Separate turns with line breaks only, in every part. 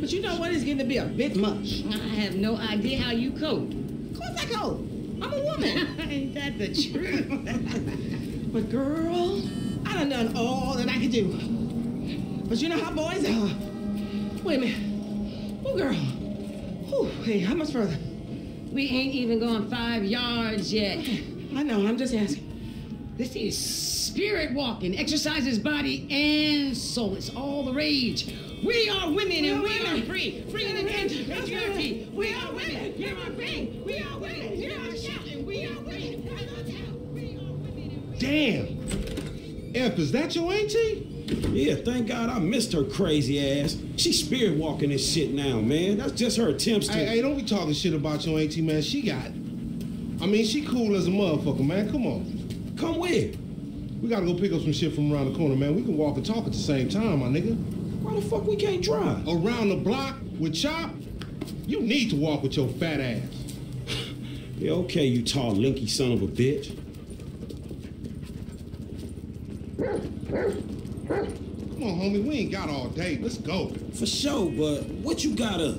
But you know what? It's getting to be a bit much.
I have no idea how you cope.
Of course I go. I'm a woman.
Ain't that the truth?
but girl, I done done all that I could do. But you know how boys are. Wait a minute. Oh, girl. Whew, hey, how much further?
we ain't even gone five yards yet.
I know, I'm just asking.
This is spirit walking, exercises body and soul. It's all the rage. We are women and we are free. Free in the patriarchy. We are women. Hear our pain. We are women. Hear our shouting. We are women. We are women.
Damn. F, is that your auntie?
Yeah, thank God I missed her crazy ass. She's spirit walking this shit now, man. That's just her attempts to.
Hey, hey, don't be talking shit about your auntie, man. She got. I mean, she cool as a motherfucker, man. Come on.
Come where?
We gotta go pick up some shit from around the corner, man. We can walk and talk at the same time, my nigga.
Why the fuck we can't drive?
Around the block with Chop? You need to walk with your fat ass.
Yeah, okay, you tall, linky son of a bitch.
Come on, homie. We ain't got all day. Let's go.
For sure, but what you got up?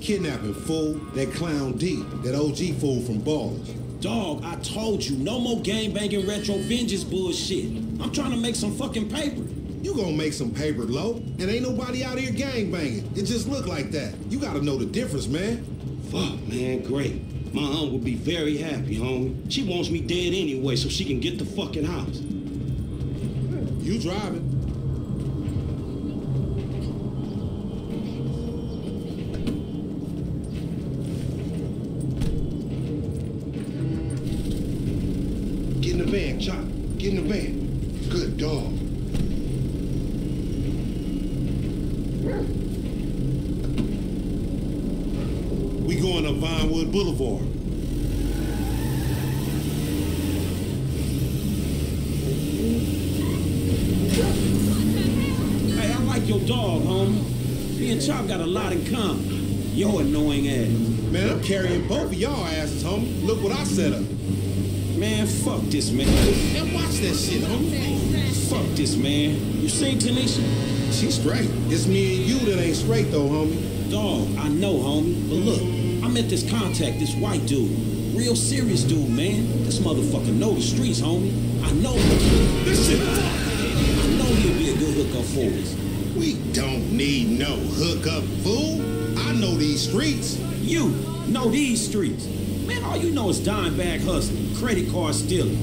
Kidnapping fool, that clown D, that OG fool from Ballas.
Dog, I told you, no more gang banging retro vengeance bullshit. I'm trying to make some fucking paper.
You gonna make some paper, low, and ain't nobody out here gang banging. It just look like that. You gotta know the difference, man.
Fuck, man, great. My aunt would be very happy, homie. She wants me dead anyway so she can get the fucking house.
You driving.
Get in the van, Chop. Get in the van. Good dog.
We going to Vinewood Boulevard.
Hey, I like your dog, homie. Me and Chop got a lot in common. Your annoying ass.
Man, I'm carrying both of y'all asses, homie. Look what I set up.
Man, fuck this, man.
Man, watch that shit, homie.
Fuck this, man. You seen Tanisha?
She straight. It's me and you that ain't straight, though, homie.
Dog, I know, homie. But look, I met this contact, this white dude. Real serious dude, man. This motherfucker know the streets, homie. I know.
This shit.
I know he'll be a good hookup for us.
We don't need no hookup, fool. I know these streets.
You know these streets. All you know is dime bag hustling, credit card stealing,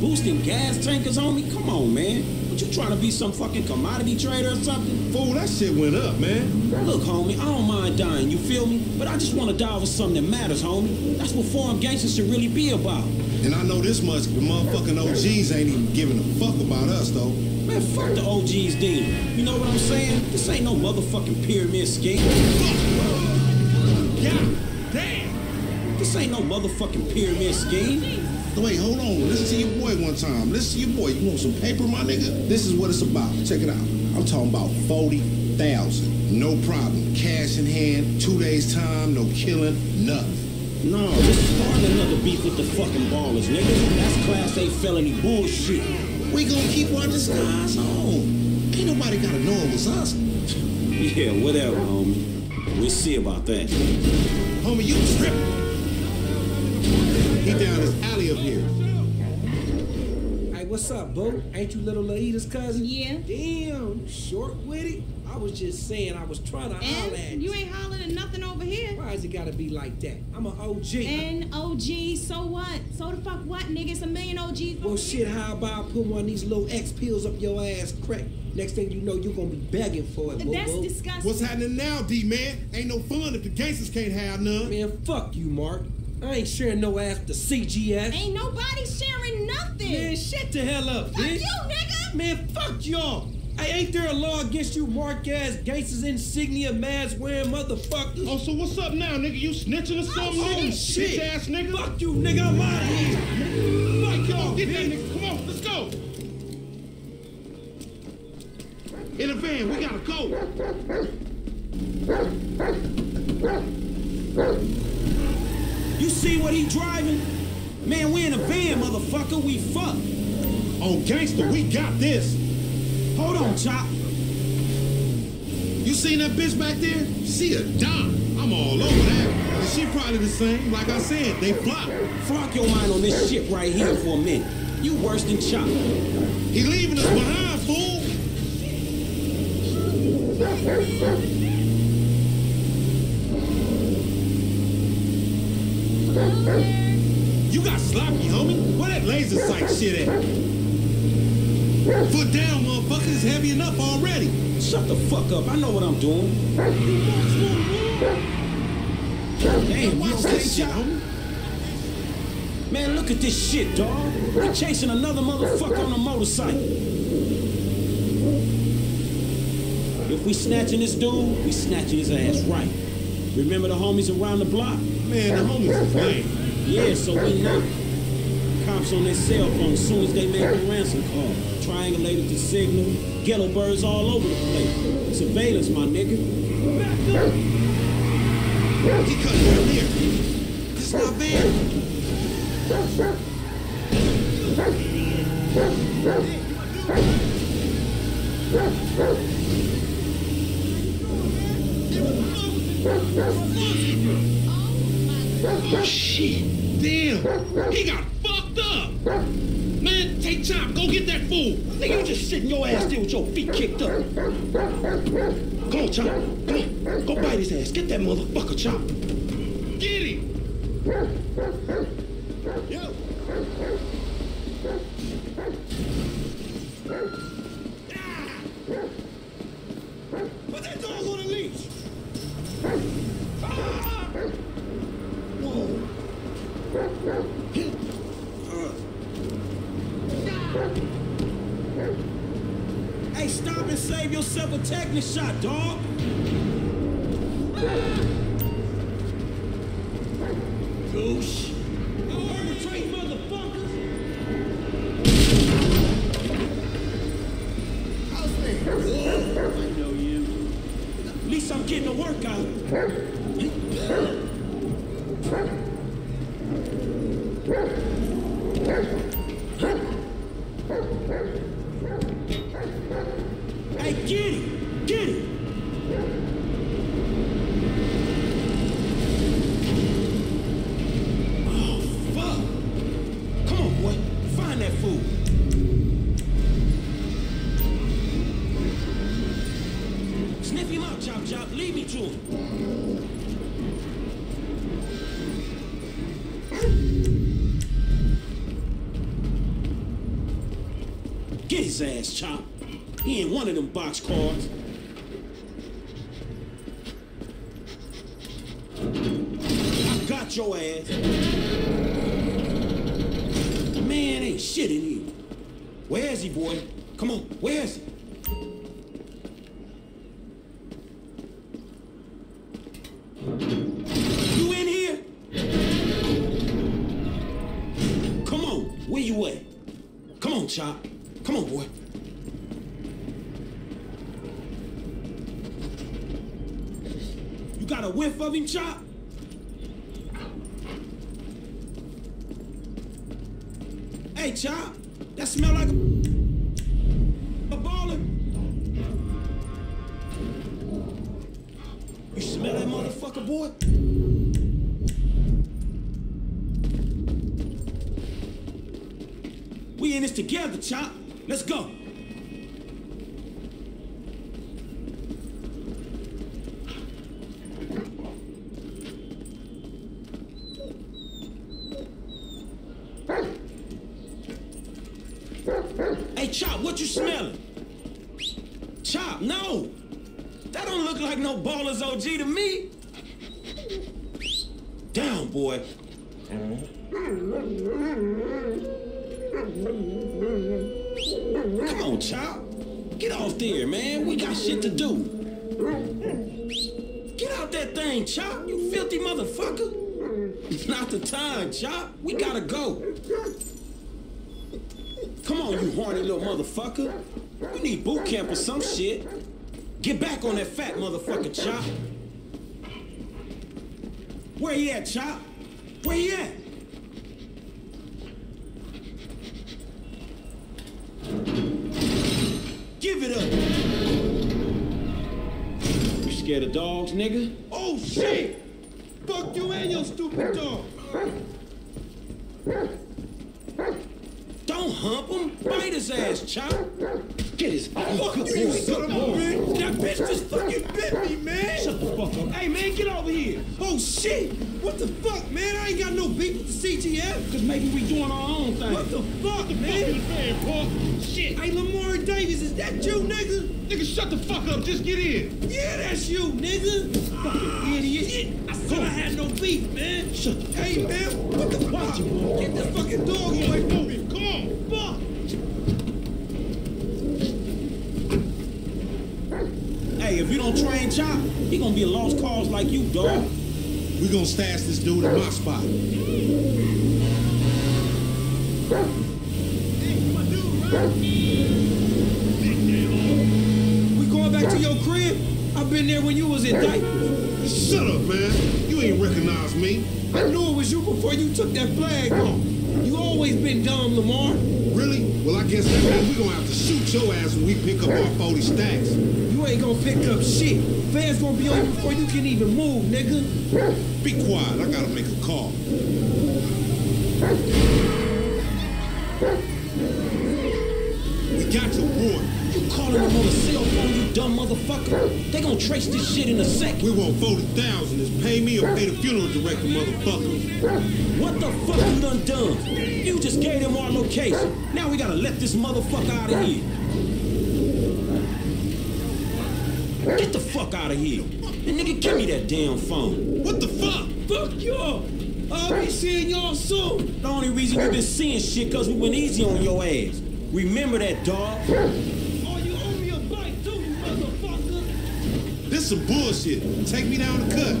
boosting gas tankers homie. Come on, man. What you trying to be some fucking commodity trader or something?
Fool, that shit went up, man.
Look, homie, I don't mind dying, you feel me? But I just want to die over something that matters, homie. That's what foreign gangsters should really be about.
And I know this much, the motherfucking OGs ain't even giving a fuck about us, though.
Man, fuck the OGs then. You know what I'm saying? This ain't no motherfucking pyramid scheme.
God damn.
This ain't no motherfucking pyramid scheme.
Wait, hold on. Listen to your boy one time. Listen to your boy. You want some paper, my nigga? This is what it's about. Check it out. I'm talking about 40,000. No problem. Cash in hand, two days time, no killing, nothing.
No, this is starting another beef with the fucking Ballas, nigga. That's class A felony bullshit.
We gonna keep our disguise on. Ain't nobody gotta know it was us.
Yeah, whatever, homie. We'll see about that.
Homie, you tripping. He down this alley up here.
Hey, what's up, boo? Ain't you little Laida's cousin?
Yeah.
Damn, short with it? I was just saying I was trying to holler at
And you ain't hollering at nothing over here.
Why is it gotta be like that? I'm an OG.
And OG, so what? So the fuck what, nigga? It's a million OGs.
well,
over
shit,
here.
how about I put one of these little X pills up your ass crack? Next thing you know, you're gonna be begging for it, boo
That's
boo.
disgusting.
What's happening now, D man? Ain't no fun if the gangsters can't have none.
Man, fuck you, Mark. I ain't sharing no ass with the CGF.
Ain't nobody sharing nothing.
Man, shut the hell up,
fuck
bitch.
you, nigga.
Man, fuck y'all. Hey, ain't there a law against you mark ass gangsters insignia mask wearing motherfuckers?
Oh, so what's up now, nigga? You snitching or oh, something,
Oh,
nigga?
shit.
Bitch ass nigga.
Fuck you, nigga. I'm out of here.
Fuck y'all. Get that nigga. Come on, let's go. In the van, we gotta go.
See what he driving? Man, we in a van, motherfucker. We fucked.
On oh, gangster, we got this.
Hold on, Chop.
You seen that bitch back there? She a dime. I'm all over that. And she probably the same. Like I said, they flop.
Flock your mind on this shit right here for a minute. You worse than Chop.
He leaving us behind, fool. You got sloppy, homie. Where that laser sight shit at? Foot down, motherfucker. It's heavy enough already.
Shut the fuck up. I know what I'm doing. Damn,
Watch that shit, homie.
Man, look at this shit, dog. We're chasing another motherfucker on a motorcycle. If we snatching this dude, we snatching his ass right. Remember the homies around the block?
Man, the homies is lame.
Yeah, so we know. Cops on their cell phone as soon as they make the ransom call. Triangulated the signal. Ghetto birds all over the place. Surveillance, my nigga.
He cut there. This my van. Oh, shit. Damn. He got fucked up. Man, take time. Go get that fool.
Nigga, you just sitting your ass there with your feet kicked up.
Come on, Chop. Come on. Go bite his ass. Get that motherfucker, Chop. Get him. Yo. Put that dog on a leash. Ah! Whoa.
Hey, stop and save yourself a tetanus shot, dog. Goosh. You arbitrate. I know you. At least I'm getting a workout. Hey, get him! Get him! Oh, fuck! Come on, boy. Find that fool. Sniff him out, Chop Chop. Lead me to him. His ass, Chop. He ain't one of them box cars. I got your ass. Man, ain't shit in here. Where is he, boy? Come on, where is he? You in here? Come on, where you at? Come on, Chop. Come on, boy. You got a whiff of him, Chop? Hey, Chop, that smell like a, a baller. You smell that motherfucker, boy? We in this together, Chop. Let's go. Hey, Chop, what you smelling? Chop, no. That don't look like no baller's OG to me. Down, boy. Mm-hmm. Come on, Chop. Get off there, man. We got shit to do. Get out that thing, Chop. You filthy motherfucker. Not the time, Chop. We gotta go. Come on, you horny little motherfucker. You need boot camp or some shit. Get back on that fat motherfucker, Chop. Where he at, Chop? Where he at? Scared of dogs, nigga?
Oh shit! Fuck you and your stupid dog.
Don't hump him. Bite his ass, Chop. Get his
Fuck you, you son of a bitch! That bitch just fucking bit me, man!
Shut the fuck up.
Hey man, get over here! Oh shit! What the fuck, man? I ain't got no beef with the CGF.
Cause maybe we doing our own thing.
What the fuck, man?
Man, Paul.
Shit! Hey, Lamar Davis, is that you, nigga?
Nigga, shut the fuck up. Just get in.
Yeah, that's you, nigga. Fucking idiot. I said I had no beef, man.
Shut the fuck
Hey,
up.
man, what the fuck? Get this fucking dog away from me.
Come on.
Fuck.
Hey, if you don't train Chop, he gonna be a lost cause like you, dog.
We gonna stash this dude at my spot.
Been there when you was in diapers.
Shut up, man. You ain't recognize me.
I knew it was you before you took that flag off. You always been dumb, Lamar.
Really? Well, I guess that means we gonna have to shoot your ass when we pick up our 40 stacks.
You ain't gonna pick up shit. Fans gonna be on you before you can even move, nigga.
Be quiet. I gotta make a call. We got your boy.
You calling him on a cell phone, you dumb motherfucker? They gonna trace this shit in a second.
We want 40,000. Is pay me or pay the funeral director, motherfucker.
What the fuck you done done? You just gave them our location. Now we gotta let this motherfucker out of here. Get the fuck out of here. And nigga, give me that damn phone.
What the fuck?
Fuck y'all. I'll be seeing y'all soon.
The only reason you been seeing shit cause we went easy on your ass. Remember that, dog?
Motherfucker.
Some bullshit. Take me down the cut.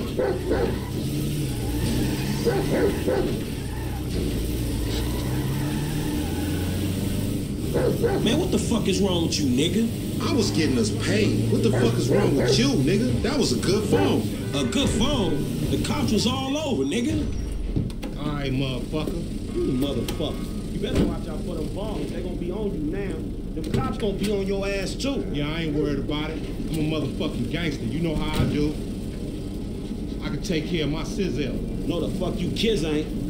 Man, what the fuck is wrong with you, nigga?
I was getting us paid. What the fuck is wrong with you, nigga? That was a good phone.
A good phone. The cops was all over, nigga.
All right, motherfucker.
You motherfucker. You better watch out for them bombs. They gonna be on you now. The cops gonna be on your ass too.
Yeah, I ain't worried about it. A motherfucking gangster. You know how I do. I can take care of my sizzle.
No, the fuck you kids ain't.